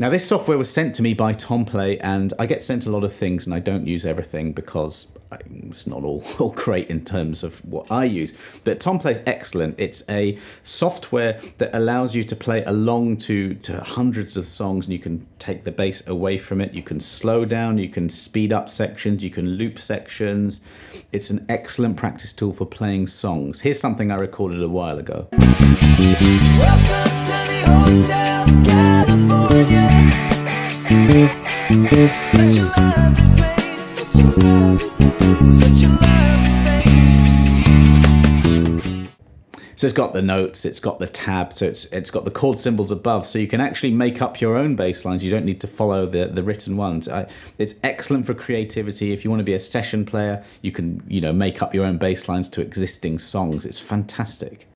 Now, this software was sent to me by Tomplay, and I get sent a lot of things, and I don't use everything because it's not all, all great in terms of what I use. But Tomplay is excellent. It's a software that allows you to play along to, to hundreds of songs, and you can take the bass away from it. You can slow down, you can speed up sections, you can loop sections. It's an excellent practice tool for playing songs. Here's something I recorded a while ago. So it's got the notes, it's got the tab, so it's it's got the chord symbols above, so you can actually make up your own bass lines. You don't need to follow the the written ones. I, it's excellent for creativity. If you want to be a session player, you can you know make up your own bass lines to existing songs. It's fantastic.